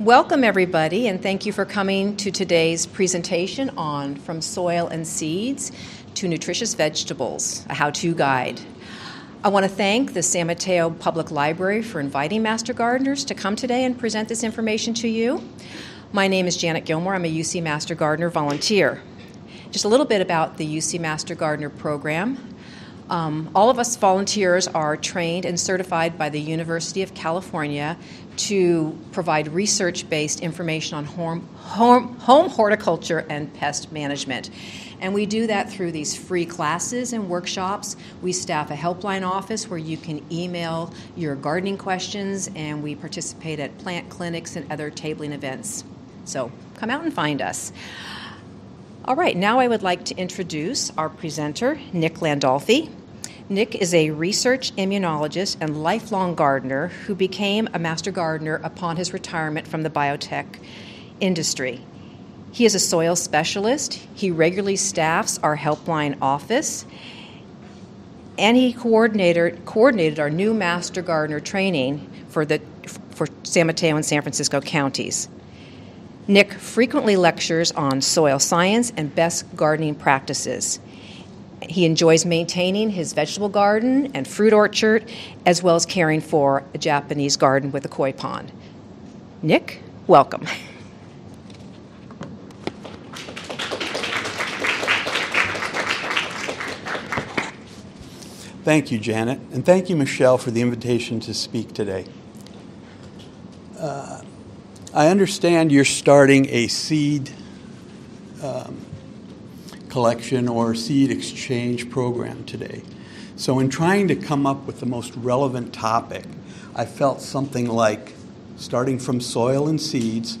Welcome, everybody, and thank you for coming to today's presentation on From Soil and Seeds to Nutritious Vegetables, a how to guide. I want to thank the San Mateo Public Library for inviting Master Gardeners to come today and present this information to you. My name is Janet Gilmore. I'm a UC Master Gardener volunteer. Just a little bit about the UC Master Gardener program. Um, all of us volunteers are trained and certified by the University of California to provide research based information on home, home, home, horticulture and pest management. And we do that through these free classes and workshops. We staff a helpline office where you can email your gardening questions, and we participate at plant clinics and other tabling events. So come out and find us. All right, now I would like to introduce our presenter, Nick Landolfi. Nick is a research immunologist and lifelong gardener who became a master gardener upon his retirement from the biotech industry. He is a soil specialist. He regularly staffs our helpline office. And he coordinated, coordinated our new master gardener training for, the, for San Mateo and San Francisco counties. Nick frequently lectures on soil science and best gardening practices. He enjoys maintaining his vegetable garden and fruit orchard, as well as caring for a Japanese garden with a koi pond. Nick, welcome. Thank you, Janet, and thank you, Michelle, for the invitation to speak today. Uh, I understand you're starting a seed um, collection or seed exchange program today. So, in trying to come up with the most relevant topic, I felt something like starting from soil and seeds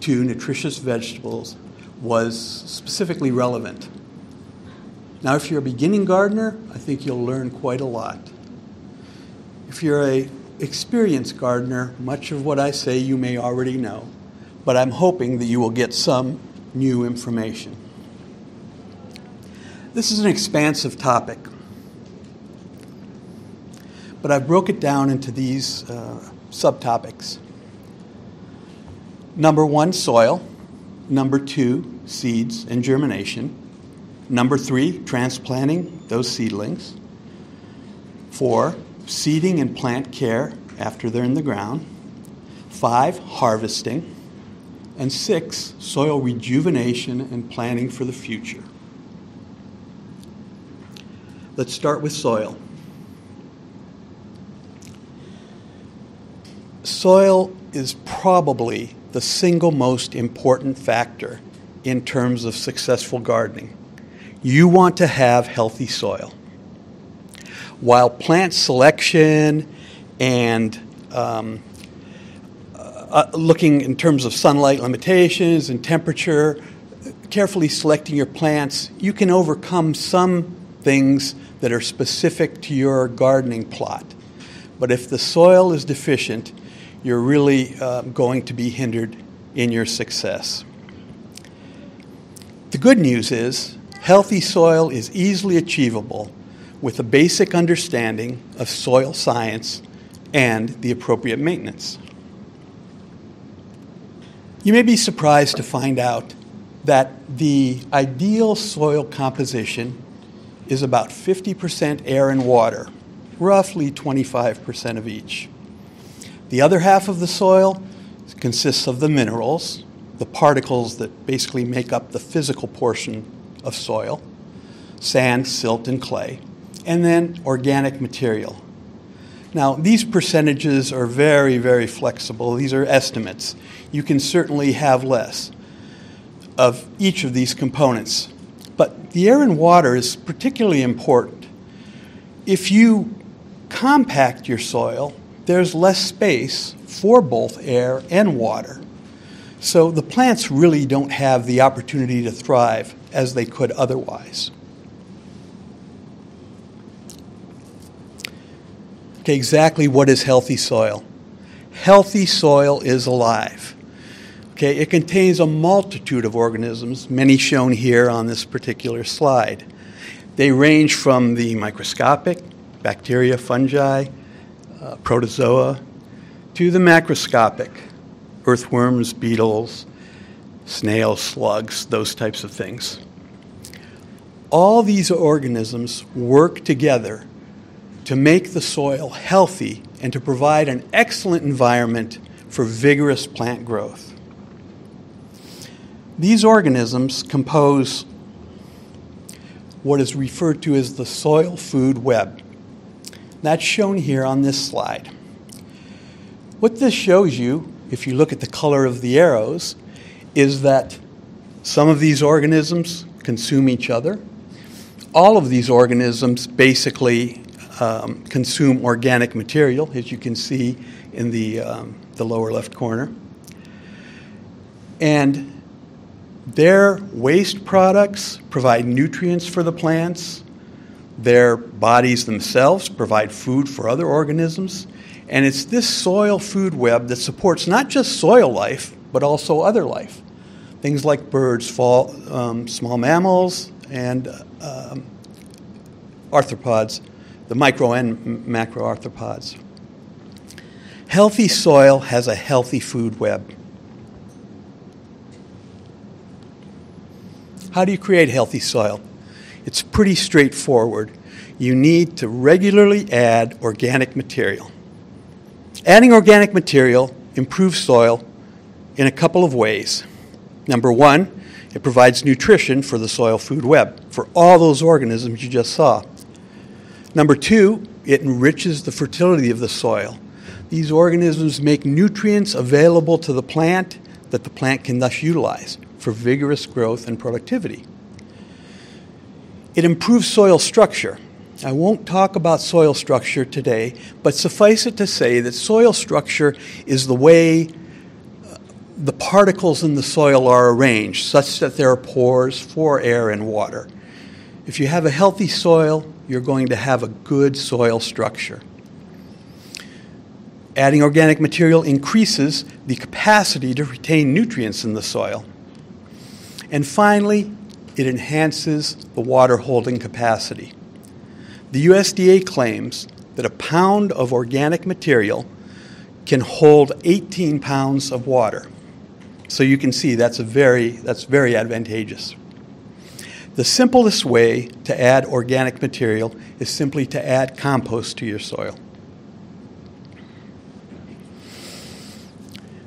to nutritious vegetables was specifically relevant. Now, if you're a beginning gardener, I think you'll learn quite a lot. If you're a experienced gardener, much of what I say you may already know, but I'm hoping that you will get some new information. This is an expansive topic, but I've broke it down into these uh, subtopics. Number one, soil. Number two, seeds and germination. Number three, transplanting those seedlings. Four, seeding and plant care after they're in the ground. Five, harvesting. And six, soil rejuvenation and planning for the future. Let's start with soil. Soil is probably the single most important factor in terms of successful gardening. You want to have healthy soil. While plant selection and um, uh, looking in terms of sunlight limitations and temperature, carefully selecting your plants, you can overcome some things that are specific to your gardening plot. But if the soil is deficient, you're really uh, going to be hindered in your success. The good news is healthy soil is easily achievable with a basic understanding of soil science and the appropriate maintenance. You may be surprised to find out that the ideal soil composition is about 50% air and water, roughly 25% of each. The other half of the soil consists of the minerals, the particles that basically make up the physical portion of soil sand, silt, and clay, and then organic material. Now, these percentages are very, very flexible. These are estimates. You can certainly have less of each of these components. The air and water is particularly important. If you compact your soil, there's less space for both air and water. So the plants really don't have the opportunity to thrive as they could otherwise. Okay, exactly what is healthy soil? Healthy soil is alive. Okay, it contains a multitude of organisms, many shown here on this particular slide. They range from the microscopic, bacteria, fungi, uh, protozoa, to the macroscopic, earthworms, beetles, snails, slugs, those types of things. All these organisms work together to make the soil healthy and to provide an excellent environment for vigorous plant growth. These organisms compose what is referred to as the soil food web. That's shown here on this slide. What this shows you, if you look at the color of the arrows, is that some of these organisms consume each other. All of these organisms basically um, consume organic material, as you can see in the, um, the lower left corner. And their waste products provide nutrients for the plants. Their bodies themselves provide food for other organisms. And it's this soil food web that supports not just soil life, but also other life. Things like birds, fall, um, small mammals, and um, arthropods, the micro and macro arthropods. Healthy soil has a healthy food web. How do you create healthy soil? It's pretty straightforward. You need to regularly add organic material. Adding organic material improves soil in a couple of ways. Number one, it provides nutrition for the soil food web, for all those organisms you just saw. Number two, it enriches the fertility of the soil. These organisms make nutrients available to the plant that the plant can thus utilize for vigorous growth and productivity. It improves soil structure. I won't talk about soil structure today, but suffice it to say that soil structure is the way uh, the particles in the soil are arranged, such that there are pores for air and water. If you have a healthy soil, you're going to have a good soil structure. Adding organic material increases the capacity to retain nutrients in the soil. And finally, it enhances the water holding capacity. The USDA claims that a pound of organic material can hold 18 pounds of water. So you can see that's, a very, that's very advantageous. The simplest way to add organic material is simply to add compost to your soil.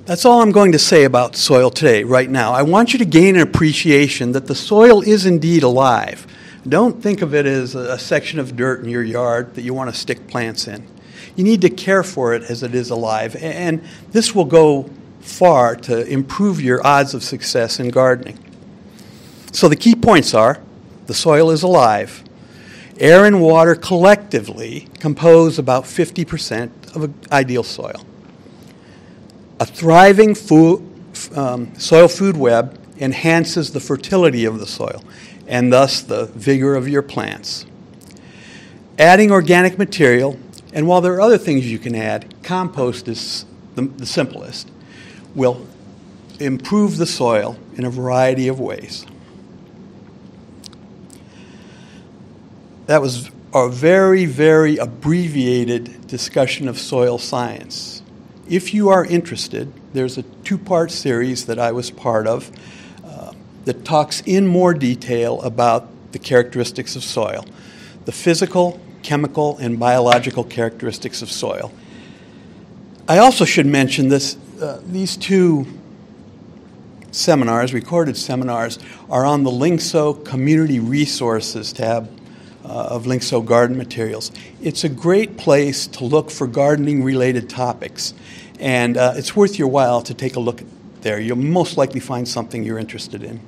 That's all I'm going to say about soil today, right now. I want you to gain an appreciation that the soil is indeed alive. Don't think of it as a section of dirt in your yard that you want to stick plants in. You need to care for it as it is alive, and this will go far to improve your odds of success in gardening. So, the key points are the soil is alive. Air and water collectively compose about 50% of ideal soil. A thriving food, um, soil food web enhances the fertility of the soil and thus the vigor of your plants. Adding organic material, and while there are other things you can add, compost is the, the simplest, will improve the soil in a variety of ways. That was a very, very abbreviated discussion of soil science. If you are interested, there's a two part series that I was part of uh, that talks in more detail about the characteristics of soil the physical, chemical, and biological characteristics of soil. I also should mention this, uh, these two seminars, recorded seminars, are on the Linkso Community Resources tab of Linkso Garden Materials. It's a great place to look for gardening related topics. And uh, it's worth your while to take a look there. You'll most likely find something you're interested in.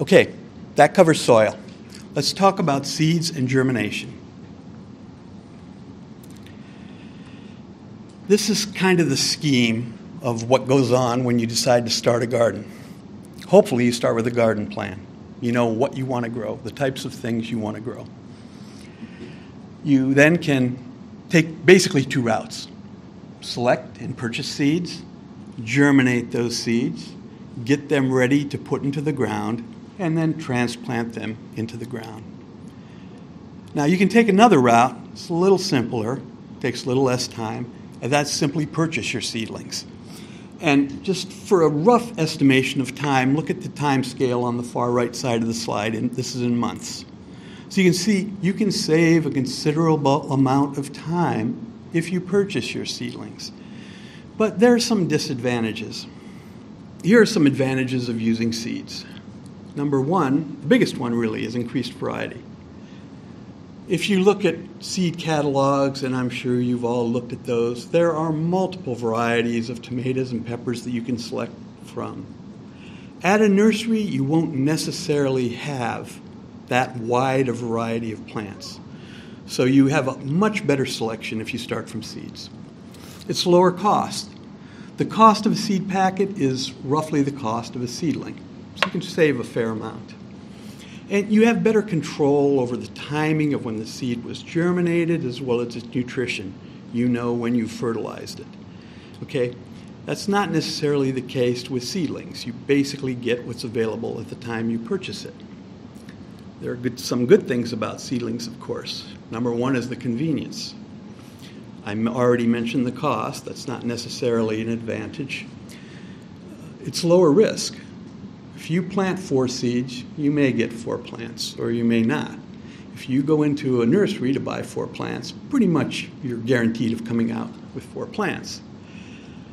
Okay, that covers soil. Let's talk about seeds and germination. This is kind of the scheme of what goes on when you decide to start a garden. Hopefully, you start with a garden plan. You know what you want to grow, the types of things you want to grow. You then can take basically two routes select and purchase seeds, germinate those seeds, get them ready to put into the ground, and then transplant them into the ground. Now, you can take another route, it's a little simpler, takes a little less time. And that's simply purchase your seedlings. And just for a rough estimation of time, look at the time scale on the far right side of the slide, and this is in months. So you can see you can save a considerable amount of time if you purchase your seedlings. But there are some disadvantages. Here are some advantages of using seeds. Number one, the biggest one really, is increased variety. If you look at seed catalogs, and I'm sure you've all looked at those, there are multiple varieties of tomatoes and peppers that you can select from. At a nursery, you won't necessarily have that wide a variety of plants. So you have a much better selection if you start from seeds. It's lower cost. The cost of a seed packet is roughly the cost of a seedling, so you can save a fair amount. And you have better control over the timing of when the seed was germinated as well as its nutrition. You know when you fertilized it. Okay? That's not necessarily the case with seedlings. You basically get what's available at the time you purchase it. There are good, some good things about seedlings, of course. Number one is the convenience. I already mentioned the cost, that's not necessarily an advantage. It's lower risk. If you plant four seeds, you may get four plants, or you may not. If you go into a nursery to buy four plants, pretty much you're guaranteed of coming out with four plants.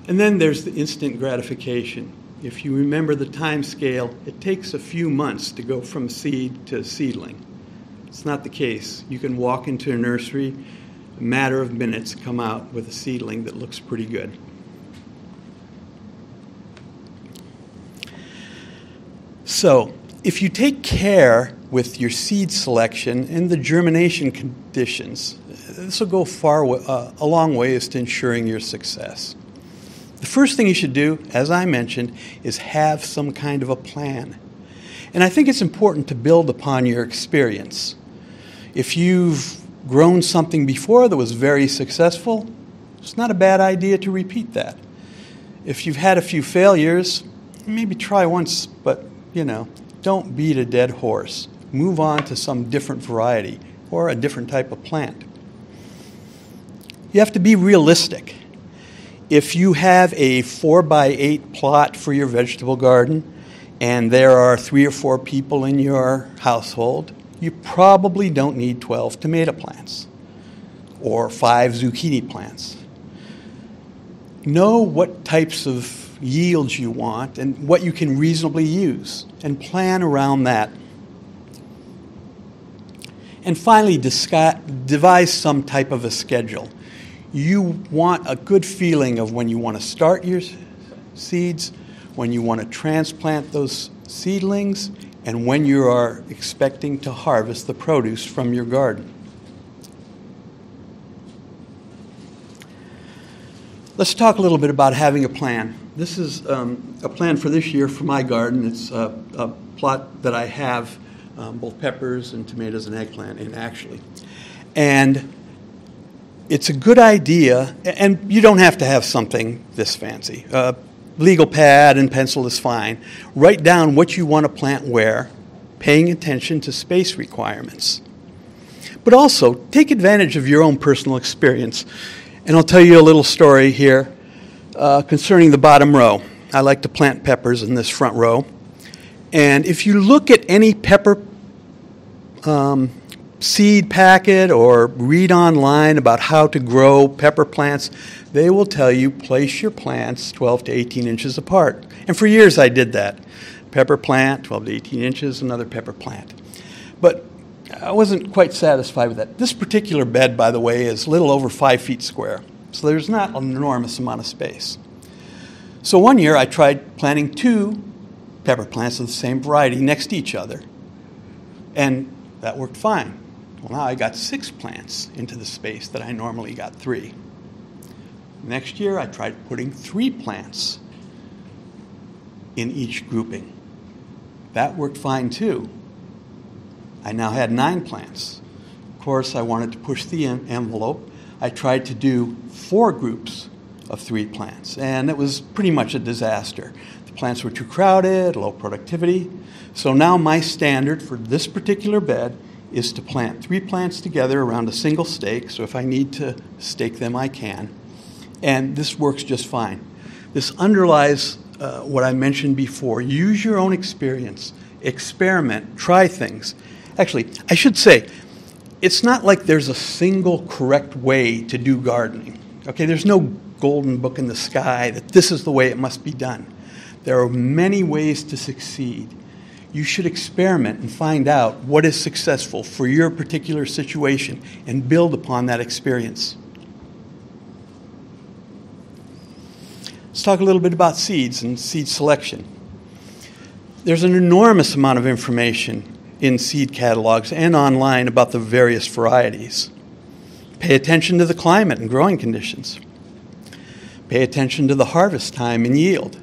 And then there's the instant gratification. If you remember the time scale, it takes a few months to go from seed to seedling. It's not the case. You can walk into a nursery, a matter of minutes, come out with a seedling that looks pretty good. So, if you take care with your seed selection and the germination conditions, this will go far uh, a long way as to ensuring your success. The first thing you should do, as I mentioned, is have some kind of a plan. And I think it's important to build upon your experience. If you've grown something before that was very successful, it's not a bad idea to repeat that. If you've had a few failures, maybe try once, but you know, don't beat a dead horse. Move on to some different variety or a different type of plant. You have to be realistic. If you have a 4 by 8 plot for your vegetable garden and there are three or four people in your household, you probably don't need 12 tomato plants or five zucchini plants. Know what types of yields you want and what you can reasonably use, and plan around that. And finally, devise some type of a schedule. You want a good feeling of when you want to start your seeds, when you want to transplant those seedlings, and when you are expecting to harvest the produce from your garden. Let's talk a little bit about having a plan. This is um, a plan for this year for my garden. It's a, a plot that I have um, both peppers and tomatoes and eggplant in, actually. And it's a good idea, and you don't have to have something this fancy. Uh, legal pad and pencil is fine. Write down what you want to plant where, paying attention to space requirements. But also, take advantage of your own personal experience. And I'll tell you a little story here uh, concerning the bottom row. I like to plant peppers in this front row. And if you look at any pepper um, seed packet or read online about how to grow pepper plants, they will tell you place your plants 12 to 18 inches apart. And for years I did that. Pepper plant, 12 to 18 inches, another pepper plant. But I wasn't quite satisfied with that. This particular bed, by the way, is a little over five feet square. So there's not an enormous amount of space. So one year I tried planting two pepper plants of the same variety next to each other. And that worked fine. Well, now I got six plants into the space that I normally got three. Next year I tried putting three plants in each grouping. That worked fine too. I now had nine plants. Of course, I wanted to push the envelope I tried to do four groups of three plants, and it was pretty much a disaster. The plants were too crowded, low productivity. So now my standard for this particular bed is to plant three plants together around a single stake. So if I need to stake them, I can. and this works just fine. This underlies uh, what I mentioned before. Use your own experience, experiment, try things. Actually, I should say, it's not like there's a single correct way to do gardening. Okay, there's no golden book in the sky that this is the way it must be done. There are many ways to succeed. You should experiment and find out what is successful for your particular situation and build upon that experience. Let's talk a little bit about seeds and seed selection. There's an enormous amount of information in seed catalogs and online about the various varieties. Pay attention to the climate and growing conditions. Pay attention to the harvest time and yield.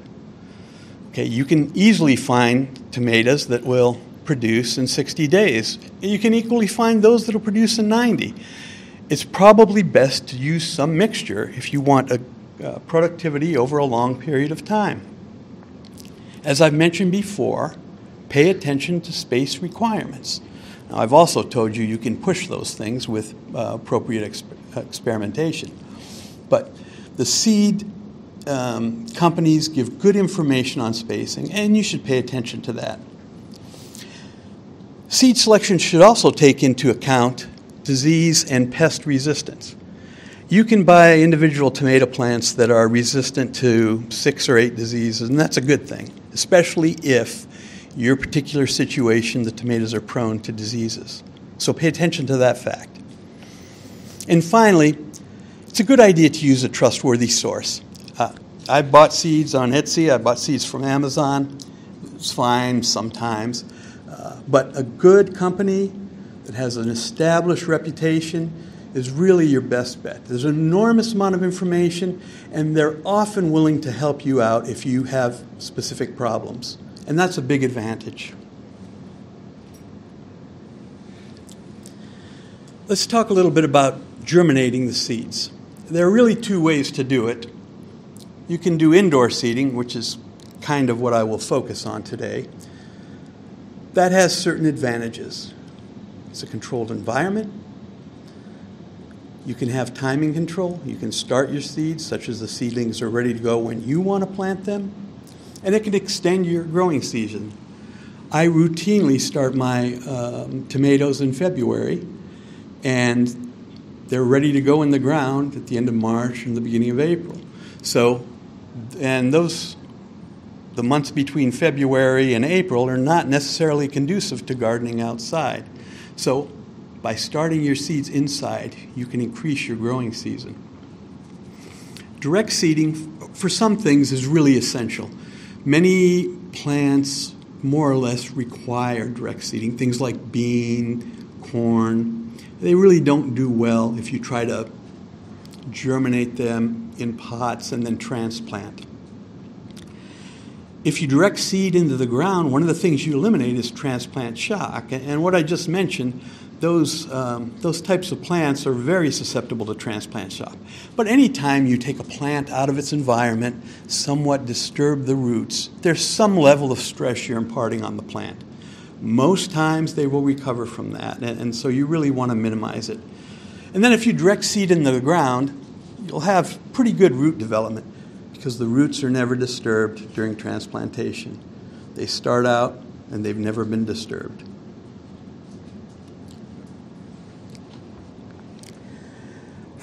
Okay, you can easily find tomatoes that will produce in 60 days. You can equally find those that will produce in 90. It's probably best to use some mixture if you want a uh, productivity over a long period of time. As I've mentioned before, pay attention to space requirements. Now, I've also told you you can push those things with uh, appropriate exp- experimentation. But the seed um, companies give good information on spacing, and you should pay attention to that. Seed selection should also take into account disease and pest resistance. You can buy individual tomato plants that are resistant to six or eight diseases, and that's a good thing, especially if your particular situation, the tomatoes are prone to diseases. So pay attention to that fact. And finally, it's a good idea to use a trustworthy source. Uh, I bought seeds on Etsy, I bought seeds from Amazon. It's fine sometimes. Uh, but a good company that has an established reputation is really your best bet. There's an enormous amount of information, and they're often willing to help you out if you have specific problems. And that's a big advantage. Let's talk a little bit about germinating the seeds. There are really two ways to do it. You can do indoor seeding, which is kind of what I will focus on today. That has certain advantages. It's a controlled environment. You can have timing control. You can start your seeds, such as the seedlings are ready to go when you want to plant them and it can extend your growing season. I routinely start my um, tomatoes in February, and they're ready to go in the ground at the end of March and the beginning of April. So, and those, the months between February and April are not necessarily conducive to gardening outside. So, by starting your seeds inside, you can increase your growing season. Direct seeding, for some things, is really essential. Many plants more or less require direct seeding, things like bean, corn. They really don't do well if you try to germinate them in pots and then transplant. If you direct seed into the ground, one of the things you eliminate is transplant shock. And what I just mentioned those, um, those types of plants are very susceptible to transplant shock. But anytime you take a plant out of its environment, somewhat disturb the roots, there's some level of stress you're imparting on the plant. Most times they will recover from that, and, and so you really want to minimize it. And then if you direct seed in the ground, you'll have pretty good root development because the roots are never disturbed during transplantation. They start out and they've never been disturbed.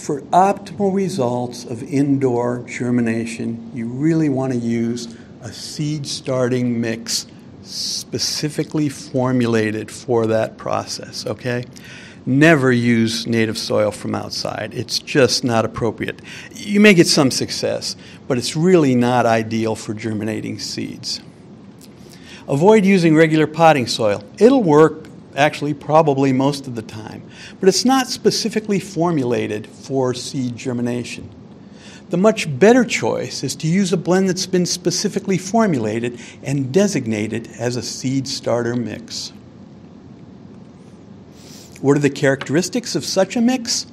For optimal results of indoor germination, you really want to use a seed starting mix specifically formulated for that process, okay? Never use native soil from outside. It's just not appropriate. You may get some success, but it's really not ideal for germinating seeds. Avoid using regular potting soil. It'll work actually, probably most of the time. But it's not specifically formulated for seed germination. The much better choice is to use a blend that's been specifically formulated and designated as a seed starter mix. What are the characteristics of such a mix?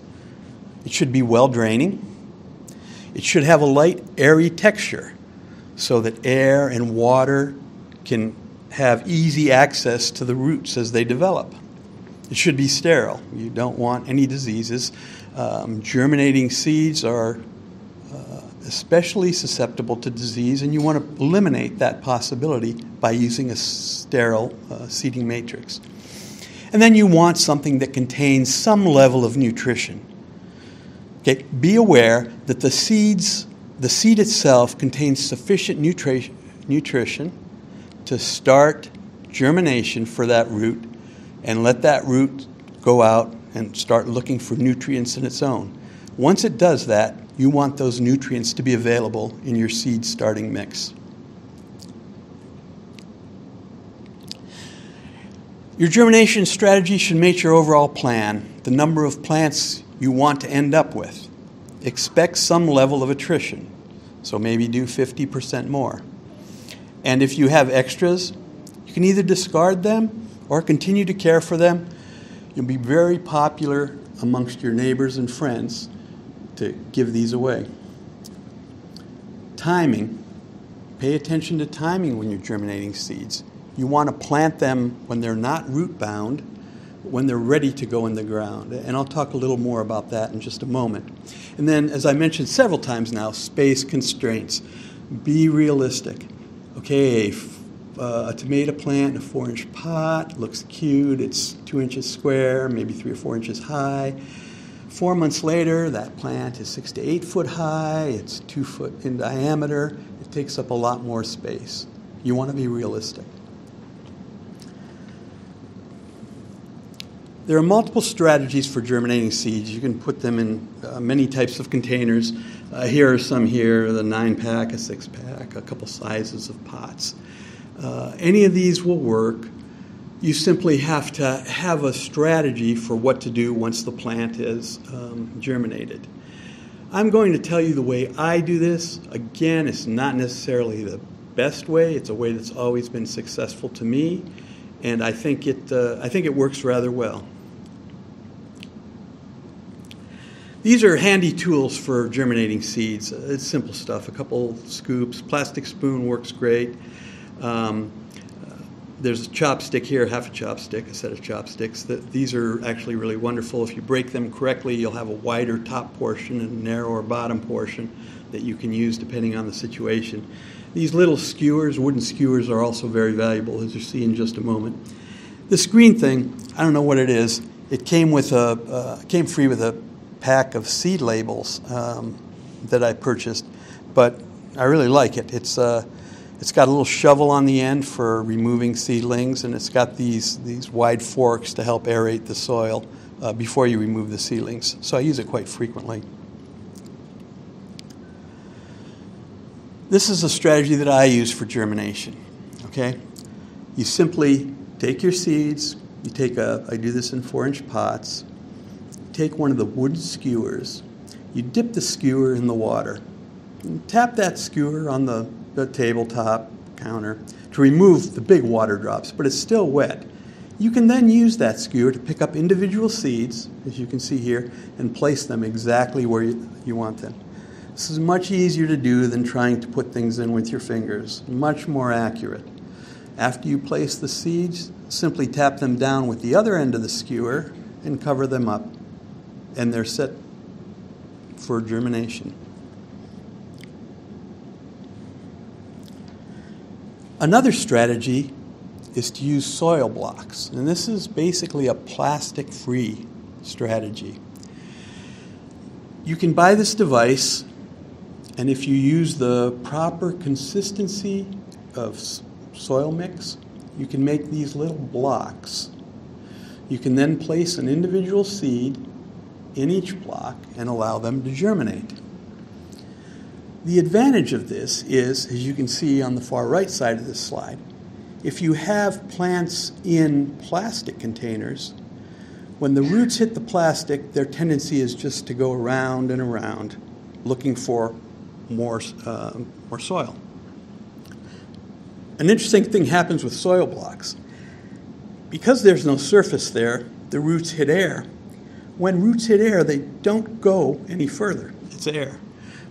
It should be well draining. It should have a light, airy texture so that air and water can have easy access to the roots as they develop. It should be sterile. You don't want any diseases. Um, germinating seeds are uh, especially susceptible to disease, and you want to eliminate that possibility by using a sterile uh, seeding matrix. And then you want something that contains some level of nutrition. Okay, be aware that the seeds, the seed itself contains sufficient nutri- nutrition to start germination for that root and let that root go out and start looking for nutrients in its own. Once it does that, you want those nutrients to be available in your seed starting mix. Your germination strategy should match your overall plan, the number of plants you want to end up with. Expect some level of attrition, so maybe do 50% more. And if you have extras, you can either discard them or continue to care for them. You'll be very popular amongst your neighbors and friends to give these away. Timing. Pay attention to timing when you're germinating seeds. You want to plant them when they're not root bound, when they're ready to go in the ground. And I'll talk a little more about that in just a moment. And then, as I mentioned several times now, space constraints. Be realistic. Okay, uh, a tomato plant in a four inch pot looks cute, it's two inches square, maybe three or four inches high. Four months later, that plant is six to eight foot high, it's two foot in diameter, it takes up a lot more space. You want to be realistic. There are multiple strategies for germinating seeds. You can put them in uh, many types of containers. Uh, here are some here the nine pack, a six pack, a couple sizes of pots. Uh, any of these will work you simply have to have a strategy for what to do once the plant is um, germinated. I'm going to tell you the way I do this. Again, it's not necessarily the best way. It's a way that's always been successful to me, and I think it, uh, I think it works rather well. These are handy tools for germinating seeds. It's simple stuff. A couple scoops, plastic spoon works great. Um, there's a chopstick here, half a chopstick, a set of chopsticks. That these are actually really wonderful. If you break them correctly, you'll have a wider top portion and a narrower bottom portion that you can use depending on the situation. These little skewers, wooden skewers, are also very valuable, as you see in just a moment. This green thing, I don't know what it is. It came with a uh, came free with a pack of seed labels um, that I purchased, but I really like it. It's uh, it's got a little shovel on the end for removing seedlings, and it's got these, these wide forks to help aerate the soil uh, before you remove the seedlings. So I use it quite frequently. This is a strategy that I use for germination. Okay? You simply take your seeds, you take a, I do this in four inch pots, take one of the wood skewers, you dip the skewer in the water, tap that skewer on the the tabletop counter to remove the big water drops, but it's still wet. You can then use that skewer to pick up individual seeds, as you can see here, and place them exactly where you, you want them. This is much easier to do than trying to put things in with your fingers, much more accurate. After you place the seeds, simply tap them down with the other end of the skewer and cover them up, and they're set for germination. Another strategy is to use soil blocks, and this is basically a plastic free strategy. You can buy this device, and if you use the proper consistency of soil mix, you can make these little blocks. You can then place an individual seed in each block and allow them to germinate. The advantage of this is, as you can see on the far right side of this slide, if you have plants in plastic containers, when the roots hit the plastic, their tendency is just to go around and around looking for more, uh, more soil. An interesting thing happens with soil blocks. Because there's no surface there, the roots hit air. When roots hit air, they don't go any further. It's air.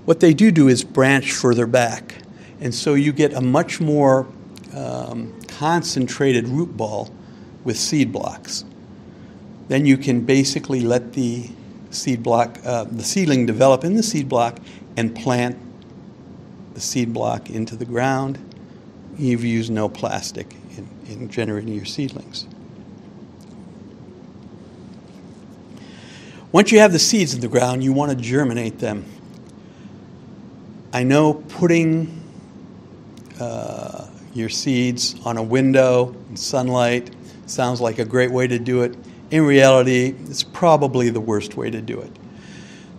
What they do do is branch further back. And so you get a much more um, concentrated root ball with seed blocks. Then you can basically let the seed block, uh, the seedling develop in the seed block and plant the seed block into the ground. You've used no plastic in, in generating your seedlings. Once you have the seeds in the ground, you want to germinate them. I know putting uh, your seeds on a window in sunlight sounds like a great way to do it. In reality, it's probably the worst way to do it.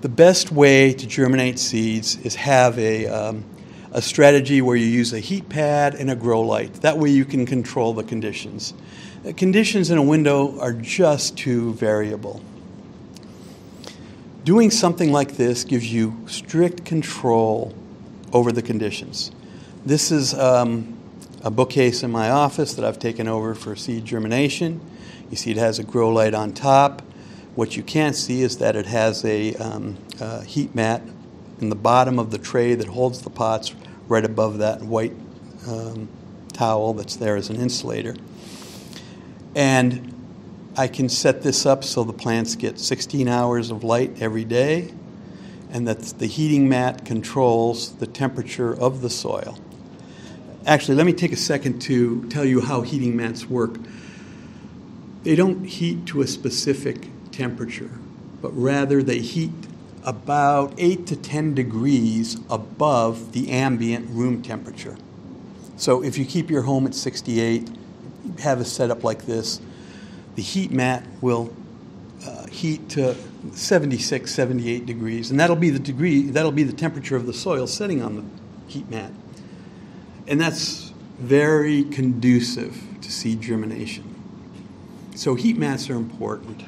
The best way to germinate seeds is have a, um, a strategy where you use a heat pad and a grow light. That way you can control the conditions. The conditions in a window are just too variable. Doing something like this gives you strict control over the conditions. This is um, a bookcase in my office that I've taken over for seed germination. You see, it has a grow light on top. What you can't see is that it has a, um, a heat mat in the bottom of the tray that holds the pots right above that white um, towel that's there as an insulator. And I can set this up so the plants get 16 hours of light every day and that the heating mat controls the temperature of the soil. Actually, let me take a second to tell you how heating mats work. They don't heat to a specific temperature, but rather they heat about 8 to 10 degrees above the ambient room temperature. So if you keep your home at 68, have a setup like this, the heat mat will uh, heat to 76, 78 degrees, and that'll be the degree, that'll be the temperature of the soil sitting on the heat mat. And that's very conducive to seed germination. So heat mats are important.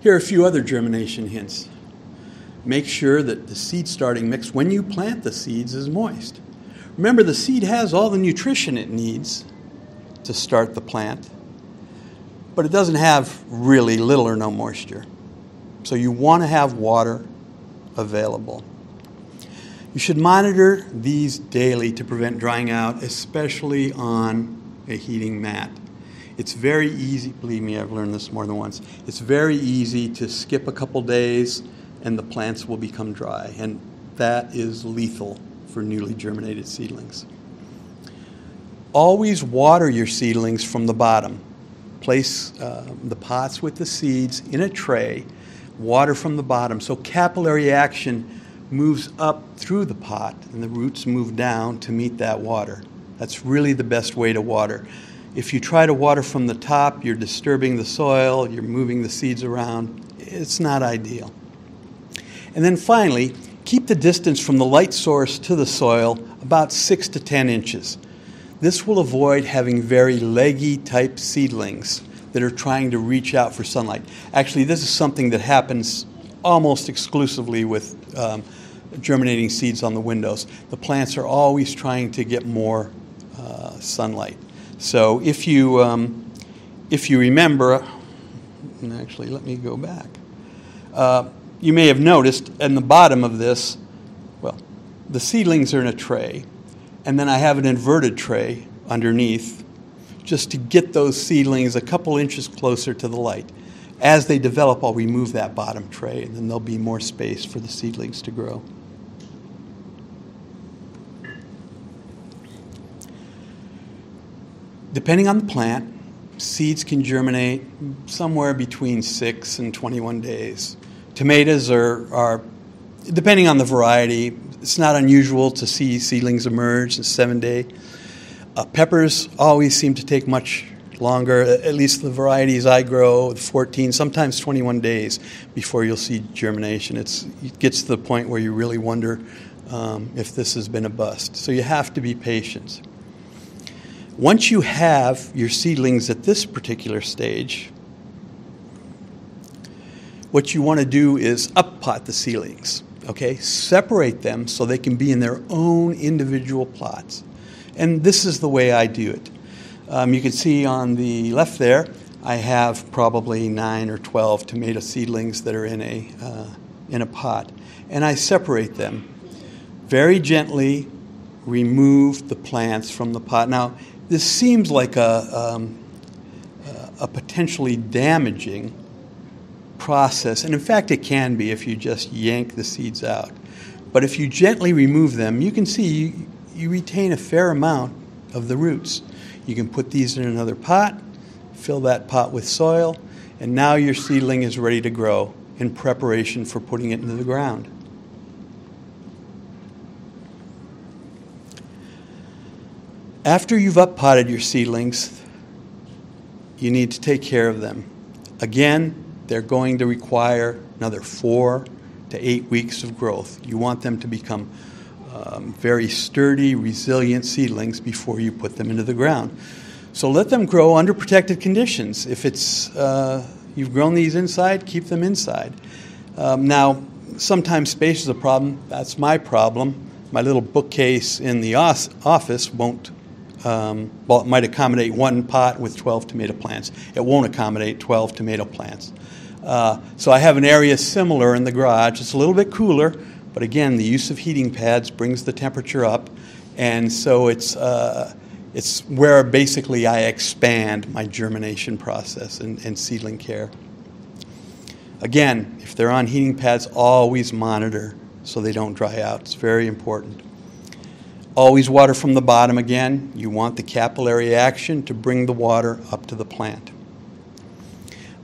Here are a few other germination hints. Make sure that the seed starting mix when you plant the seeds is moist. Remember, the seed has all the nutrition it needs to start the plant, but it doesn't have really little or no moisture. So you want to have water available. You should monitor these daily to prevent drying out, especially on a heating mat. It's very easy, believe me, I've learned this more than once. It's very easy to skip a couple days and the plants will become dry, and that is lethal for newly germinated seedlings. Always water your seedlings from the bottom. Place uh, the pots with the seeds in a tray, water from the bottom, so capillary action moves up through the pot and the roots move down to meet that water. That's really the best way to water. If you try to water from the top, you're disturbing the soil, you're moving the seeds around. It's not ideal. And then finally, keep the distance from the light source to the soil about 6 to 10 inches. This will avoid having very leggy type seedlings that are trying to reach out for sunlight. Actually, this is something that happens almost exclusively with um, germinating seeds on the windows. The plants are always trying to get more uh, sunlight. So if you, um, if you remember, actually, let me go back. Uh, you may have noticed in the bottom of this, well, the seedlings are in a tray, and then I have an inverted tray underneath just to get those seedlings a couple inches closer to the light. As they develop, I'll remove that bottom tray, and then there'll be more space for the seedlings to grow. Depending on the plant, seeds can germinate somewhere between 6 and 21 days. Tomatoes are, are, depending on the variety, it's not unusual to see seedlings emerge in seven day. Uh, peppers always seem to take much longer, at least the varieties I grow, 14, sometimes 21 days before you'll see germination. It's, it gets to the point where you really wonder um, if this has been a bust. So you have to be patient. Once you have your seedlings at this particular stage, what you want to do is uppot the seedlings, okay? Separate them so they can be in their own individual plots. And this is the way I do it. Um, you can see on the left there, I have probably nine or 12 tomato seedlings that are in a, uh, in a pot. And I separate them. Very gently remove the plants from the pot. Now, this seems like a, um, a potentially damaging process, and in fact, it can be if you just yank the seeds out. But if you gently remove them, you can see you, you retain a fair amount of the roots. You can put these in another pot, fill that pot with soil, and now your seedling is ready to grow in preparation for putting it into the ground. After you've uppotted your seedlings, you need to take care of them. Again, they're going to require another four to eight weeks of growth. You want them to become um, very sturdy, resilient seedlings before you put them into the ground. So let them grow under protected conditions. If it's uh, you've grown these inside, keep them inside. Um, now, sometimes space is a problem. That's my problem. My little bookcase in the office won't um, well, it might accommodate one pot with 12 tomato plants. It won't accommodate 12 tomato plants. Uh, so I have an area similar in the garage. It's a little bit cooler, but again, the use of heating pads brings the temperature up, and so it's uh, it's where basically I expand my germination process and, and seedling care. Again, if they're on heating pads, always monitor so they don't dry out. It's very important. Always water from the bottom again. You want the capillary action to bring the water up to the plant.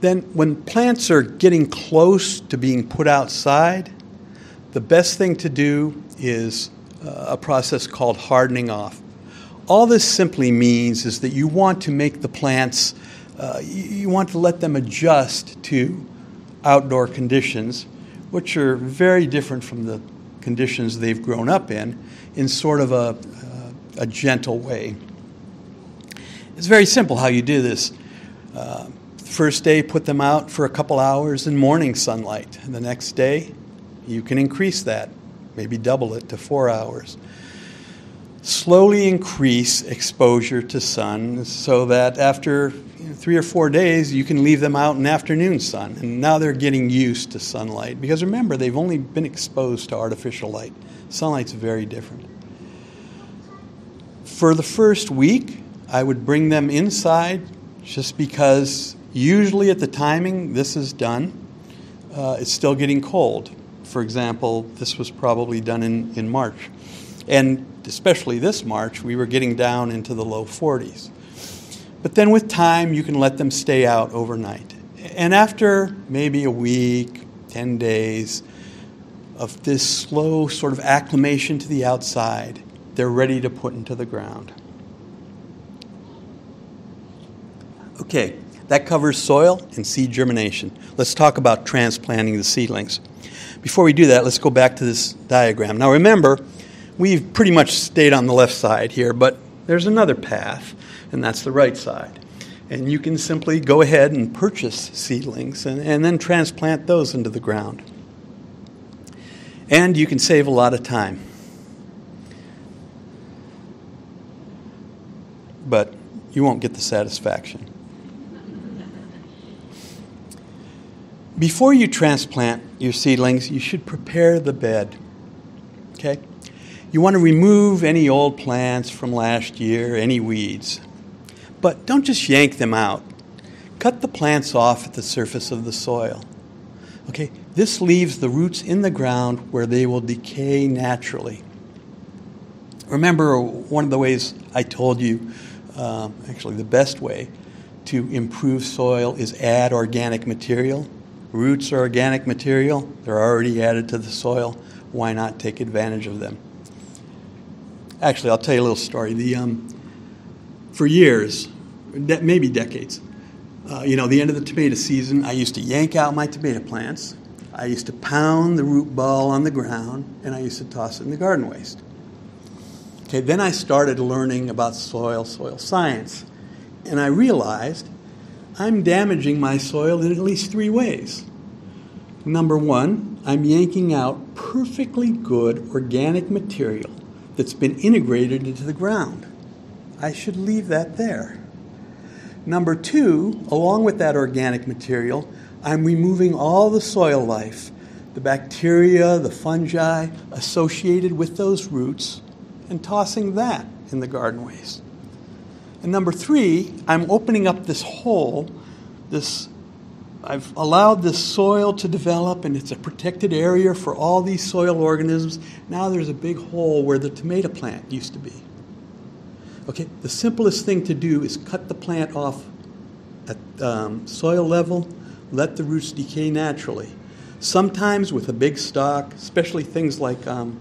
Then, when plants are getting close to being put outside, the best thing to do is uh, a process called hardening off. All this simply means is that you want to make the plants, uh, you want to let them adjust to outdoor conditions, which are very different from the conditions they've grown up in in sort of a, a gentle way. It's very simple how you do this. Uh, first day, put them out for a couple hours in morning sunlight. And the next day, you can increase that, maybe double it to four hours. Slowly increase exposure to sun so that after you know, three or four days, you can leave them out in afternoon sun. And now they're getting used to sunlight. Because remember, they've only been exposed to artificial light. Sunlight's very different. For the first week, I would bring them inside just because usually at the timing this is done, uh, it's still getting cold. For example, this was probably done in, in March. And especially this March, we were getting down into the low 40s. But then with time, you can let them stay out overnight. And after maybe a week, 10 days of this slow sort of acclimation to the outside, they're ready to put into the ground. Okay, that covers soil and seed germination. Let's talk about transplanting the seedlings. Before we do that, let's go back to this diagram. Now remember, we've pretty much stayed on the left side here, but there's another path and that's the right side. And you can simply go ahead and purchase seedlings and, and then transplant those into the ground. And you can save a lot of time. But you won't get the satisfaction. Before you transplant your seedlings, you should prepare the bed. Okay? You want to remove any old plants from last year, any weeds. But don't just yank them out. Cut the plants off at the surface of the soil. Okay, this leaves the roots in the ground where they will decay naturally. Remember, one of the ways I told you, uh, actually, the best way to improve soil is add organic material. Roots are organic material, they're already added to the soil. Why not take advantage of them? Actually, I'll tell you a little story. The, um, for years, de- maybe decades. Uh, you know, the end of the tomato season, I used to yank out my tomato plants. I used to pound the root ball on the ground, and I used to toss it in the garden waste. Okay, then I started learning about soil, soil science, and I realized I'm damaging my soil in at least three ways. Number one, I'm yanking out perfectly good organic material that's been integrated into the ground. I should leave that there. Number two, along with that organic material, I'm removing all the soil life, the bacteria, the fungi associated with those roots, and tossing that in the garden waste. And number three, I'm opening up this hole, this I've allowed the soil to develop, and it's a protected area for all these soil organisms. Now there's a big hole where the tomato plant used to be. Okay, the simplest thing to do is cut the plant off at um, soil level, let the roots decay naturally. Sometimes with a big stock, especially things like, um,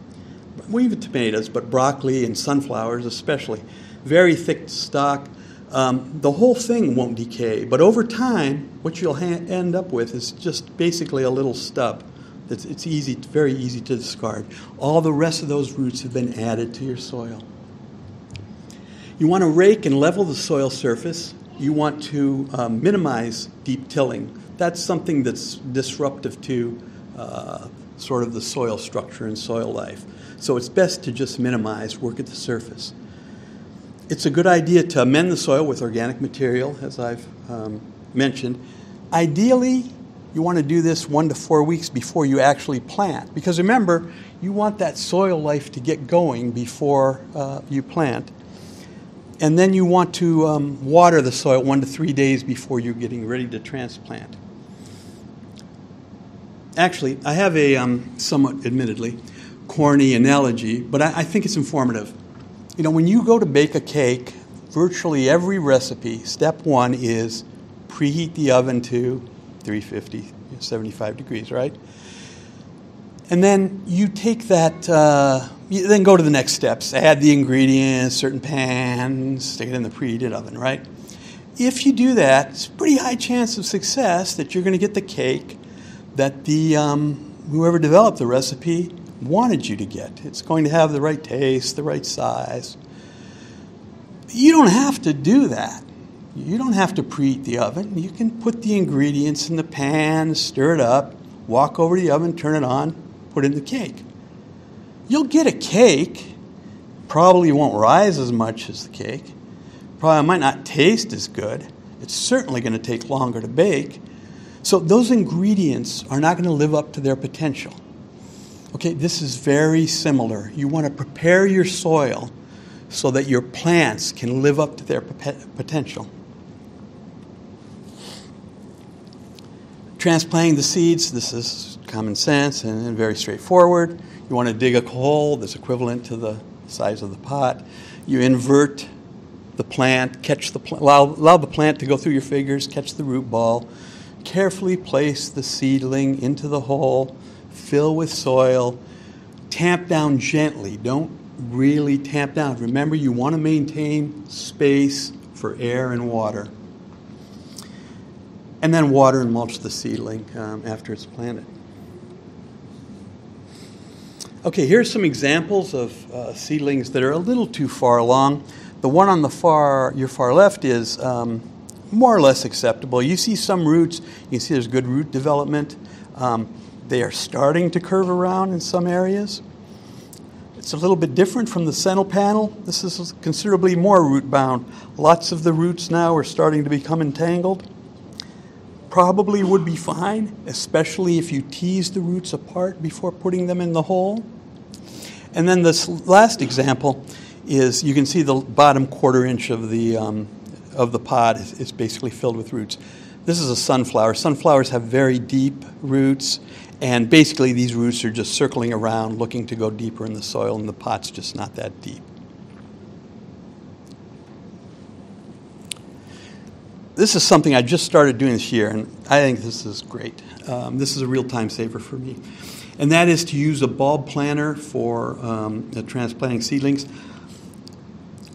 well, even tomatoes, but broccoli and sunflowers especially, very thick stock. um, the whole thing won't decay. But over time, what you'll ha- end up with is just basically a little stub. It's, it's easy, very easy to discard. All the rest of those roots have been added to your soil. You want to rake and level the soil surface. You want to um, minimize deep tilling. That's something that's disruptive to uh, sort of the soil structure and soil life. So it's best to just minimize, work at the surface it's a good idea to amend the soil with organic material, as I've um, mentioned. Ideally, you want to do this one to four weeks before you actually plant. Because remember, you want that soil life to get going before uh, you plant. And then you want to um, water the soil one to three days before you're getting ready to transplant. Actually, I have a um, somewhat admittedly corny analogy, but I, I think it's informative. You know, when you go to bake a cake, virtually every recipe, step one is preheat the oven to 350, 75 degrees, right? And then you take that, uh, you then go to the next steps. Add the ingredients, certain pans, stick it in the preheated oven, right? If you do that, it's a pretty high chance of success that you're going to get the cake that the um, whoever developed the recipe wanted you to get. It's going to have the right taste, the right size. You don't have to do that. You don't have to preheat the oven. You can put the ingredients in the pan, stir it up, walk over to the oven, turn it on, put in the cake. You'll get a cake. Probably won't rise as much as the cake. Probably might not taste as good. It's certainly going to take longer to bake. So those ingredients are not going to live up to their potential. Okay, this is very similar. You want to prepare your soil so that your plants can live up to their potential. Transplanting the seeds, this is common sense and very straightforward. You want to dig a hole that's equivalent to the size of the pot. You invert the plant, catch the plant, allow, allow the plant to go through your fingers, catch the root ball. Carefully place the seedling into the hole fill with soil, tamp down gently. Don't really tamp down. Remember, you want to maintain space for air and water. And then water and mulch the seedling um, after it's planted. Okay, here's some examples of uh, seedlings that are a little too far along. The one on the far, your far left is um, more or less acceptable. You see some roots, you see there's good root development. Um, they are starting to curve around in some areas. It's a little bit different from the central panel. This is considerably more root bound. Lots of the roots now are starting to become entangled. Probably would be fine, especially if you tease the roots apart before putting them in the hole. And then this last example is you can see the bottom quarter inch of the, um, of the pod is, is basically filled with roots. This is a sunflower. Sunflowers have very deep roots and basically, these roots are just circling around, looking to go deeper in the soil, and the pot's just not that deep. This is something I just started doing this year, and I think this is great. Um, this is a real time saver for me. And that is to use a bulb planter for um, transplanting seedlings.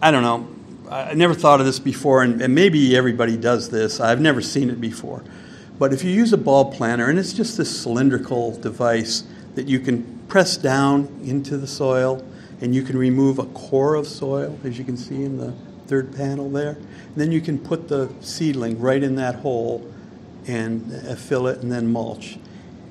I don't know. I never thought of this before, and, and maybe everybody does this. I've never seen it before. But if you use a bulb planter, and it's just this cylindrical device that you can press down into the soil and you can remove a core of soil, as you can see in the third panel there. And then you can put the seedling right in that hole and uh, fill it and then mulch.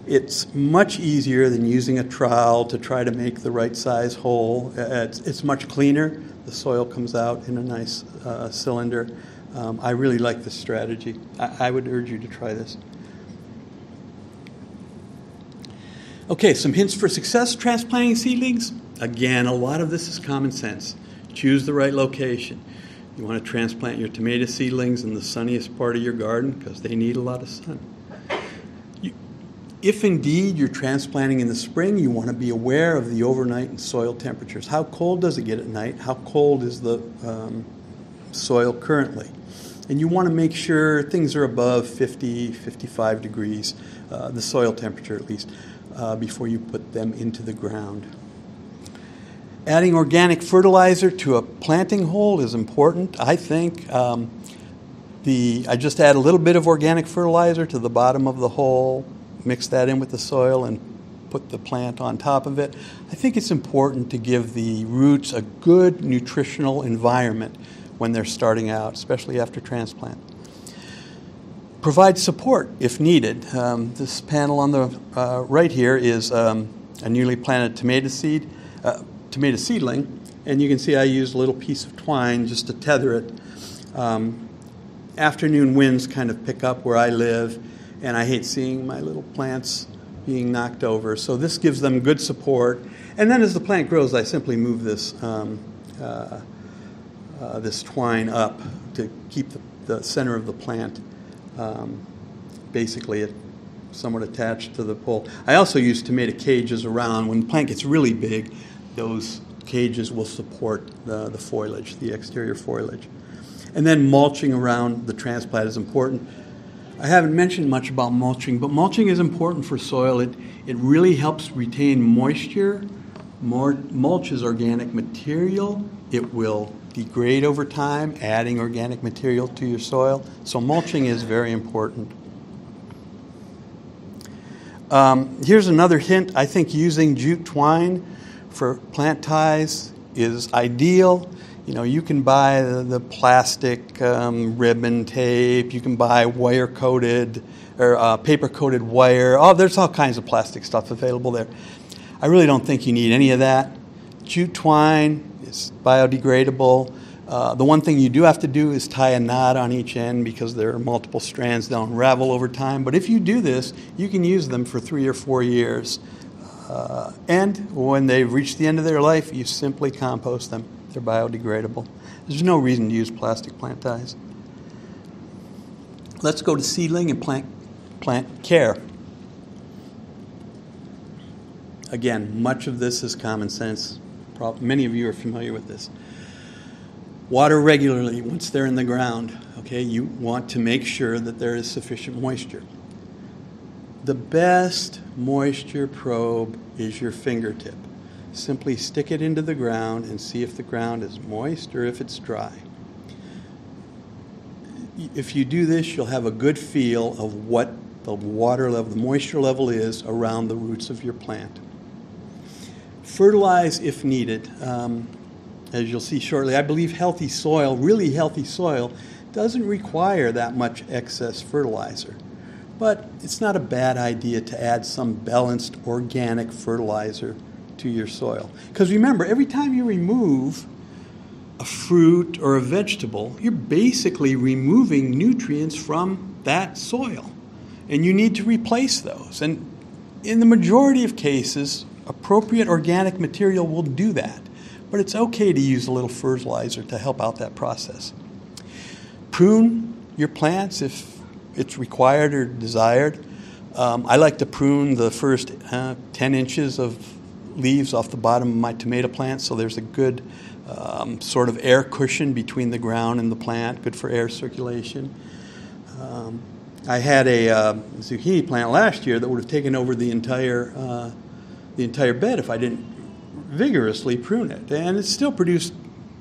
It's much easier than using a trowel to try to make the right size hole. Uh, it's, it's much cleaner. The soil comes out in a nice uh, cylinder. Um, I really like this strategy. I, I would urge you to try this. Okay, some hints for success transplanting seedlings. Again, a lot of this is common sense. Choose the right location. You want to transplant your tomato seedlings in the sunniest part of your garden because they need a lot of sun. if indeed you're transplanting in the spring, you want to be aware of the overnight and soil temperatures. How cold does it get at night? How cold is the um, soil currently? And you want to make sure things are above 50, 55 degrees, uh, the soil temperature at least, uh, before you put them into the ground. Adding organic fertilizer to a planting hole is important, I think. Um, the, I just add a little bit of organic fertilizer to the bottom of the hole, mix that in with the soil, and put the plant on top of it. I think it's important to give the roots a good nutritional environment when they're starting out, especially after transplant. Provide support if needed. Um, this panel on the uh, right here is um, a newly planted tomato seed, uh, tomato seedling, and you can see I used a little piece of twine just to tether it. Um, afternoon winds kind of pick up where I live, and I hate seeing my little plants being knocked over. So this gives them good support. And then as the plant grows, I simply move this um, uh, uh, this twine up to keep the, the center of the plant um, basically somewhat attached to the pole. I also use tomato cages around. When the plant gets really big, those cages will support the, the foliage, the exterior foliage. And then mulching around the transplant is important. I haven't mentioned much about mulching, but mulching is important for soil. It, it really helps retain moisture. More, mulch is organic material. It will degrade over time, adding organic material to your soil. So mulching is very important. Um, here's another hint. I think using jute twine for plant ties is ideal. You know, you can buy the, the plastic um, ribbon tape. You can buy wire coated or uh, paper coated wire. Oh, there's all kinds of plastic stuff available there. I really don't think you need any of that. Jute twine is biodegradable. Uh, the one thing you do have to do is tie a knot on each end because there are multiple strands that unravel over time. But if you do this, you can use them for three or four years. Uh, and when they've reached the end of their life, you simply compost them. They're biodegradable. There's no reason to use plastic plant ties. Let's go to seedling and plant, plant care. Again, much of this is common sense many of you are familiar with this. Water regularly once they're in the ground. Okay, you want to make sure that there is sufficient moisture. The best moisture probe is your fingertip. Simply stick it into the ground and see if the ground is moist or if it's dry. If you do this, you'll have a good feel of what the water level, the moisture level is around the roots of your plant. Fertilize if needed. Um, as you'll see shortly, I believe healthy soil, really healthy soil, doesn't require that much excess fertilizer. But it's not a bad idea to add some balanced organic fertilizer to your soil. Because remember, every time you remove a fruit or a vegetable, you're basically removing nutrients from that soil. And you need to replace those. And in the majority of cases, appropriate organic material will do that. But it's okay to use a little fertilizer to help out that process. Prune your plants if it's required or desired. Um, I like to prune the first uh, 10 inches of leaves off the bottom of my tomato plant so there's a good um, sort of air cushion between the ground and the plant, good for air circulation. Um, I had a uh, zucchini plant last year that would have taken over the entire uh, the entire bed if I didn't vigorously prune it. And it still produced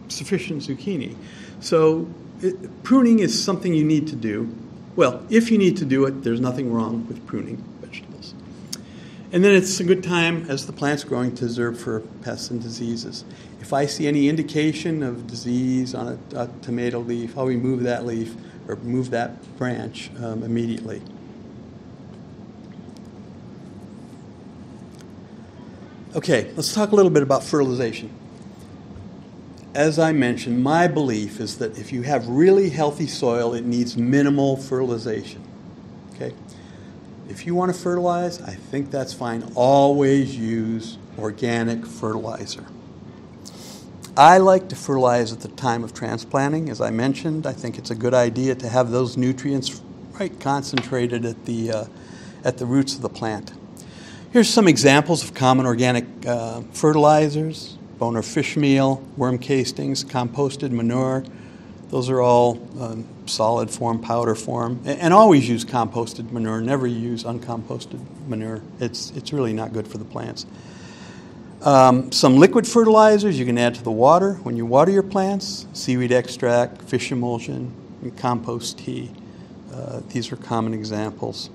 sufficient zucchini. So it, pruning is something you need to do. Well, if you need to do it, there's nothing wrong with pruning vegetables. And then it's a good time as the plant's growing to observe for pests and diseases. If I see any indication of disease on a, a tomato leaf, I'll remove that leaf or move that branch um, immediately. Okay, let's talk a little bit about fertilization. As I mentioned, my belief is that if you have really healthy soil, it needs minimal fertilization. Okay? If you want to fertilize, I think that's fine. Always use organic fertilizer. I like to fertilize at the time of transplanting. As I mentioned, I think it's a good idea to have those nutrients right concentrated at the, uh, at the roots of the plant. Here's some examples of common organic uh, fertilizers bone or fish meal, worm castings, composted manure. Those are all um, solid form, powder form. And, and, always use composted manure, never use uncomposted manure. It's, it's really not good for the plants. Um, some liquid fertilizers you can add to the water when you water your plants seaweed extract, fish emulsion, and compost tea. Uh, these are common examples.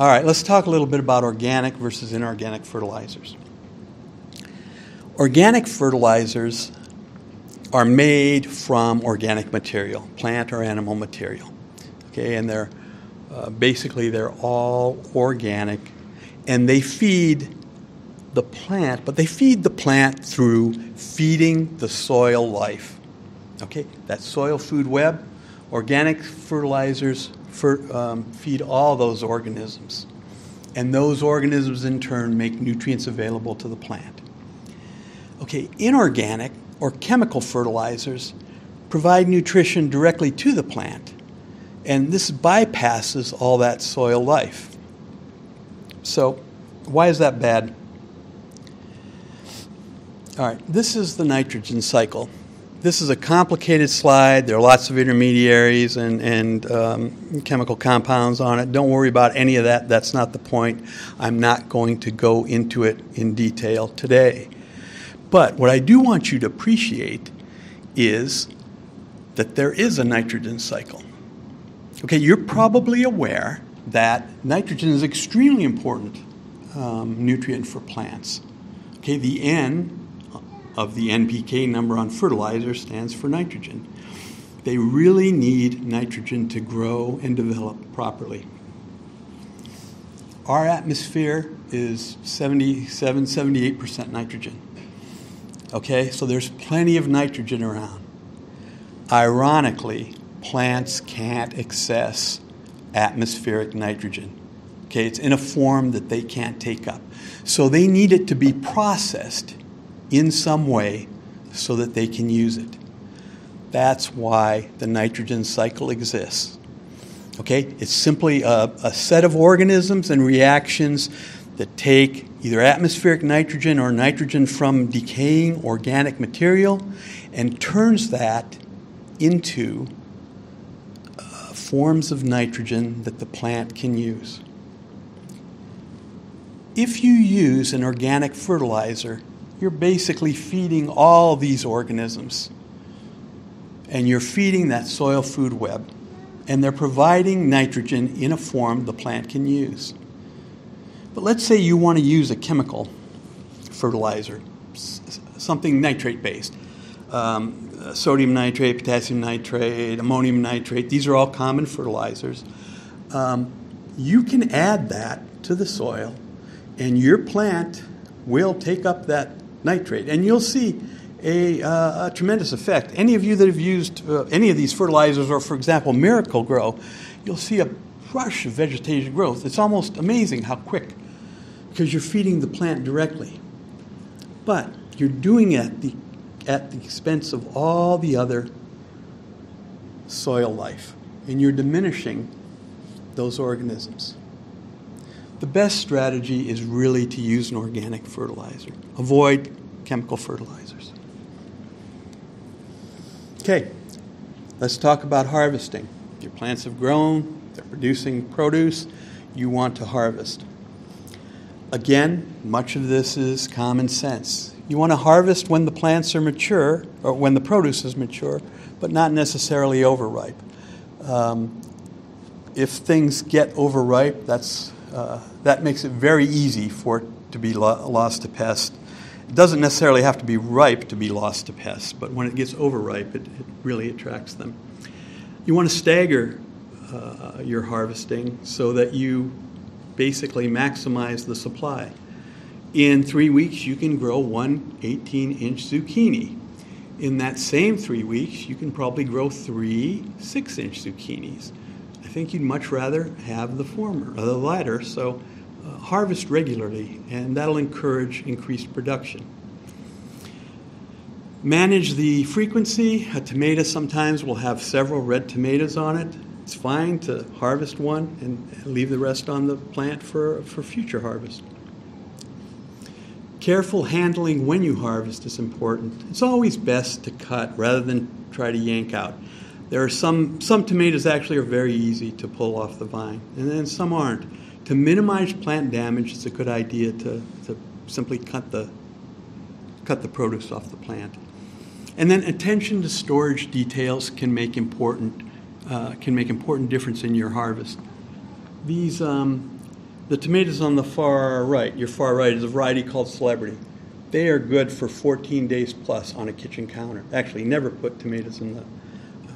All right, let's talk a little bit about organic versus inorganic fertilizers. Organic fertilizers are made from organic material, plant or animal material. Okay, and they're uh, basically they're all organic, and they feed the plant, but they feed the plant through feeding the soil life. Okay, that soil food web, organic fertilizers for, um, feed all those organisms. And those organisms, in turn, make nutrients available to the plant. Okay, inorganic or chemical fertilizers provide nutrition directly to the plant, and this bypasses all that soil life. So, why is that bad? All right, this is the nitrogen cycle this is a complicated slide. There are lots of intermediaries and, and um, chemical compounds on it. Don't worry about any of that. That's not the point. I'm not going to go into it in detail today. But what I do want you to appreciate is that there is a nitrogen cycle. Okay, you're probably aware that nitrogen is extremely important um, nutrient for plants. Okay, the N of the NPK number on fertilizer stands for nitrogen. They really need nitrogen to grow and develop properly. Our atmosphere is 77, 78% nitrogen. Okay, so there's plenty of nitrogen around. Ironically, plants can't access atmospheric nitrogen. Okay, it's in a form that they can't take up. So they need it to be processed in some way so that they can use it. That's why the nitrogen cycle exists. Okay? It's simply a, a, set of organisms and reactions that take either atmospheric nitrogen or nitrogen from decaying organic material and turns that into uh, forms of nitrogen that the plant can use. If you use an organic fertilizer, you're basically feeding all these organisms. And you're feeding that soil food web. And they're providing nitrogen in a form the plant can use. But let's say you want to use a chemical fertilizer, something nitrate based. Um, sodium nitrate, potassium nitrate, ammonium nitrate, these are all common fertilizers. Um, you can add that to the soil, and your plant will take up that nitrate. And you'll see a, uh, a tremendous effect. Any of you that have used uh, any of these fertilizers, or for example, Miracle-Gro, you'll see a rush of vegetative growth. It's almost amazing how quick, because you're feeding the plant directly. But you're doing it at the, at the expense of all the other soil life, and you're diminishing those organisms. The best strategy is really to use an organic fertilizer. Avoid chemical fertilizers. Okay, let's talk about harvesting. Your plants have grown, they're producing produce, you want to harvest. Again, much of this is common sense. You want to harvest when the plants are mature, or when the produce is mature, but not necessarily overripe. Um, if things get overripe, that's uh, that makes it very easy for it to be lo- lost to pest. It doesn't necessarily have to be ripe to be lost to pests, but when it gets overripe, it, it really attracts them. You want to stagger uh, your harvesting so that you basically maximize the supply. In three weeks, you can grow one 18 inch zucchini. In that same three weeks, you can probably grow three 6 inch zucchinis think you'd much rather have the former, or the latter. So uh, harvest regularly, and that'll encourage increased production. Manage the frequency. A tomato sometimes will have several red tomatoes on it. it's fine to harvest one and leave the rest on the plant for, for future harvest. Careful handling when you harvest is important. It's always best to cut rather than try to yank out. There are some, some tomatoes actually are very easy to pull off the vine, and then some aren't. To minimize plant damage, it's a good idea to, to simply cut the, cut the produce off the plant. And then attention to storage details can make important, uh, can make important difference in your harvest. These, um, the tomatoes on the far right, your far right, is a variety called Celebrity. They are good for 14 days plus on a kitchen counter. Actually, never put tomatoes in the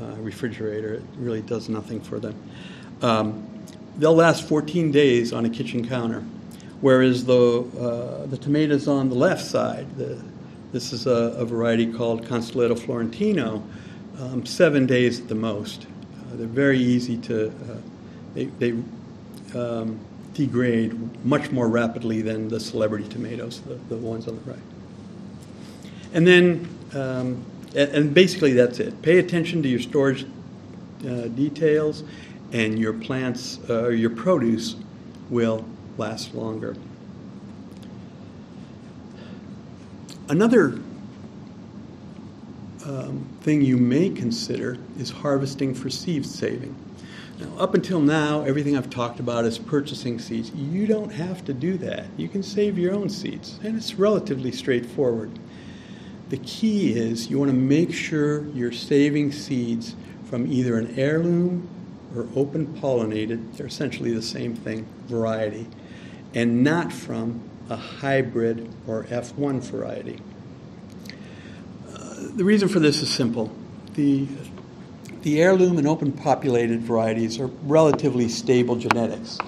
uh, refrigerator. It really does nothing for them. Um, they'll last 14 days on a kitchen counter, whereas the, uh, the tomatoes on the left side, the, this is a, a, variety called Costoluto Fiorentino, um, seven days at the most. Uh, they're very easy to, uh, they, they um, degrade much more rapidly than the celebrity tomatoes, the, the ones on the right. And then, um, and, and, basically that's it. Pay attention to your storage uh, details, and your plants, uh, your produce will last longer. Another um, thing you may consider is harvesting for seed saving. Now, up until now, everything I've talked about is purchasing seeds. You don't have to do that. You can save your own seeds, and it's relatively straightforward. The key is you want to make sure you're saving seeds from either an heirloom or open pollinated, they're essentially the same thing, variety, and not from a hybrid or F1 variety. Uh, the reason for this is simple. The the heirloom and open pollinated varieties are relatively stable genetics.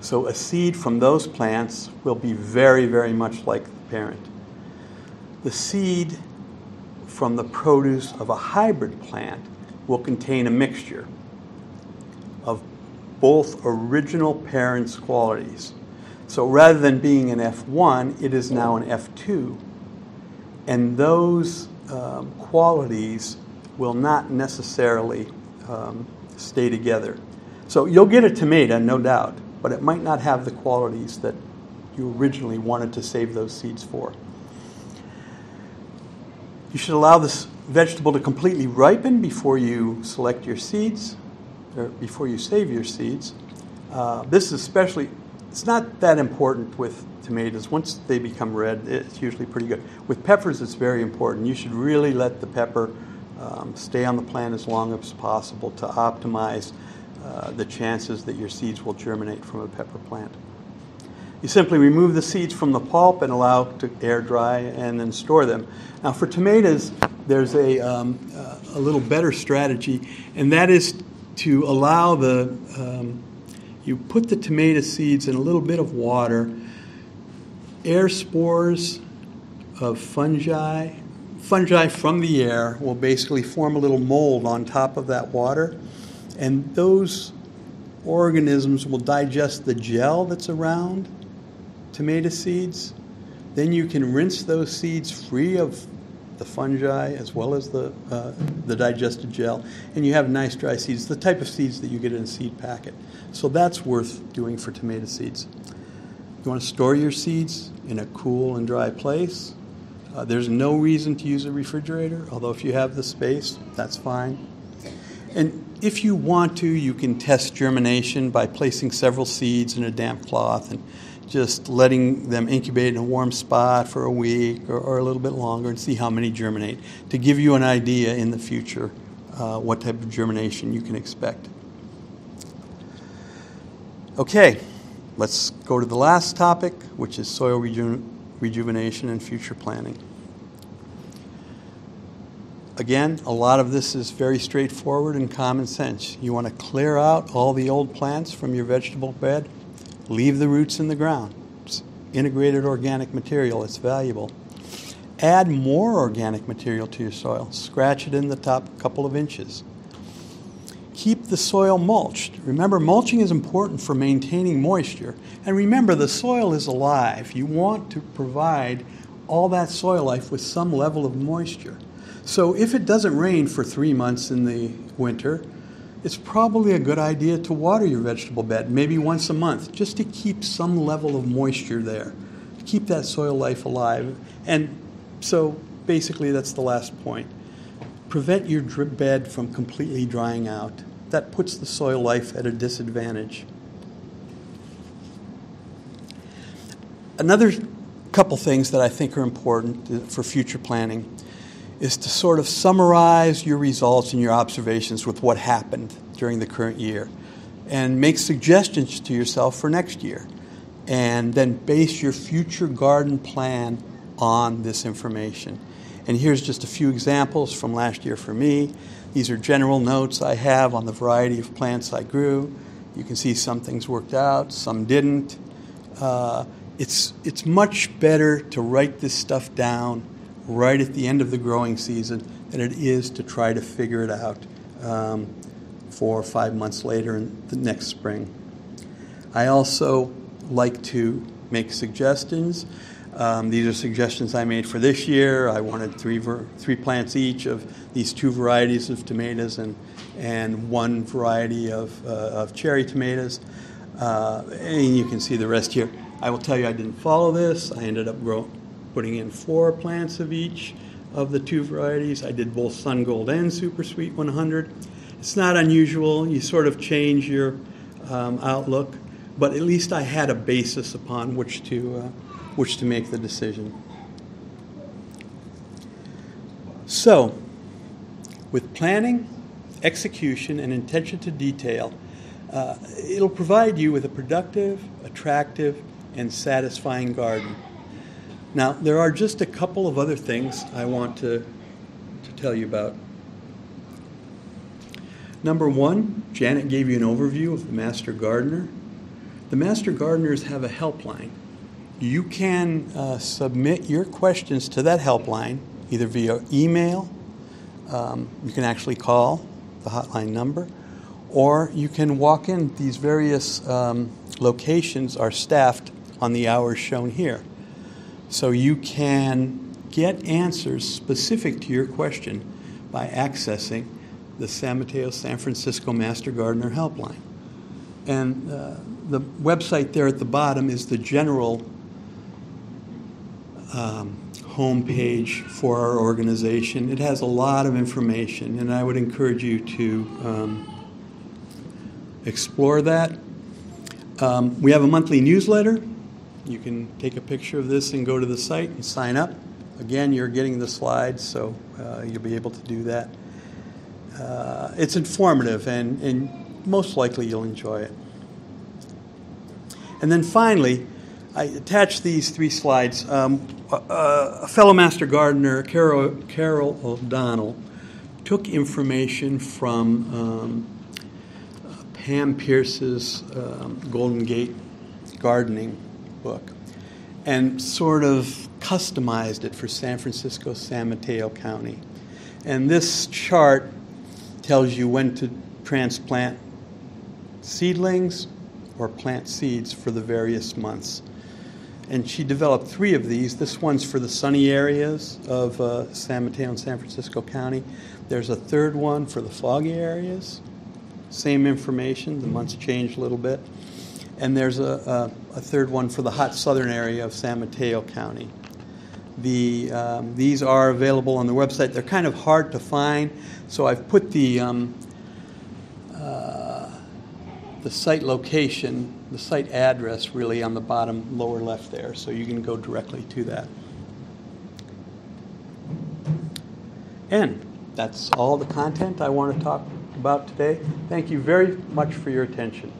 So a seed from those plants will be very, very much like the parent. The seed from the produce of a hybrid plant will contain a mixture of both original parents' qualities. So rather than being an F1, it is now an F2. And those um, qualities will not necessarily um, stay together. So you'll get a tomato, no doubt, but it might not have the qualities that you originally wanted to save those seeds for. You should allow this vegetable to completely ripen before you select your seeds, or before you save your seeds. Uh, this is especially, it's not that important with tomatoes. Once they become red, it's usually pretty good. With peppers, it's very important. You should really let the pepper um, stay on the plant as long as possible to optimize uh, the chances that your seeds will germinate from a pepper plant. You simply remove the seeds from the pulp and allow to air dry and then store them. Now, for tomatoes, there's a, um, uh, a little better strategy, and that is to allow the, um, you put the tomato seeds in a little bit of water, air spores of fungi fungi from the air will basically form a little mold on top of that water, and those organisms will digest the gel that's around tomato seeds. Then you can rinse those seeds free of the fungi as well as the, uh, the digested gel, and you have nice dry seeds, the type of seeds that you get in a seed packet. So that's worth doing for tomato seeds. You want to store your seeds in a cool and dry place. Uh, there's no reason to use a refrigerator, although if you have the space, that's fine. And if you want to, you can test germination by placing several seeds in a damp cloth and just letting them incubate in a warm spot for a week or, or a little bit longer and see how many germinate to give you an idea in the future uh, what type of germination you can expect. Okay, let's go to the last topic, which is soil reju- rejuvenation and future planning. Again, a lot of this is very straightforward and common sense. You want to clear out all the old plants from your vegetable bed, leave the roots in the ground. It's integrated organic material, it's valuable. Add more organic material to your soil, scratch it in the top couple of inches. Keep the soil mulched. Remember, mulching is important for maintaining moisture. And remember, the soil is alive. You want to provide all that soil life with some level of moisture. So if it doesn't rain for three months in the winter, it's probably a good idea to water your vegetable bed maybe once a month just to keep some level of moisture there, to keep that soil life alive. And so basically, that's the last point. Prevent your drip bed from completely drying out. That puts the soil life at a disadvantage. Another couple things that I think are important for future planning is to sort of summarize your results and your observations with what happened during the current year and make suggestions to yourself for next year. And then base your future garden plan on this information. And here's just a few examples from last year for me. These are general notes I have on the variety of plants I grew. You can see some things worked out, some didn't. Uh, it's, it's much better to write this stuff down right at the end of the growing season than it is to try to figure it out um, four or five months later in the next spring. I also like to make suggestions. Um, these are suggestions I made for this year. I wanted three, ver- three plants each of these two varieties of tomatoes and, and one variety of, uh, of cherry tomatoes. Uh, and you can see the rest here. I will tell you I didn't follow this. I ended up growing putting in four plants of each of the two varieties. I did both Sun Gold and Super Sweet 100. It's not unusual. You sort of change your um, outlook, but at least I had a basis upon which to, uh, which to make the decision. So, with planning, execution, and attention to detail, uh, it'll provide you with a productive, attractive, and satisfying garden. Now, there are just a couple of other things I want to, to tell you about. Number one, Janet gave you an overview of the Master Gardener. The Master Gardeners have a helpline. You can uh, submit your questions to that helpline either via email, um, you can actually call the hotline number, or you can walk in. These various um, locations are staffed on the hours shown here. So you can get answers specific to your question by accessing the San Mateo San Francisco Master Gardener Helpline. And uh, the website there at the bottom is the general um, homepage for our organization. It has a lot of information, and I would encourage you to um, explore that. Um, we have a monthly newsletter you can take a picture of this and go to the site and sign up. Again, you're getting the slides, so uh, you'll be able to do that. Uh, it's informative, and, and most likely you'll enjoy it. And then finally, I attached these three slides. Um, a fellow master gardener, Carol, Carol O'Donnell, took information from um, Pam Peirce's um, Golden Gate Gardening book and sort of customized it for San Francisco, San Mateo County. And this chart tells you when to transplant seedlings or plant seeds for the various months. And she developed three of these. This one's for the sunny areas of uh, San Mateo and San Francisco County. There's a third one for the foggy areas. Same information, the months change a little bit and there's a, a, a, third one for the hot southern area of San Mateo County. The, um, these are available on the website. They're kind of hard to find, so I've put the, um, uh, the site location, the site address really on the bottom lower left there, so you can go directly to that. And that's all the content I want to talk about today. Thank you very much for your attention.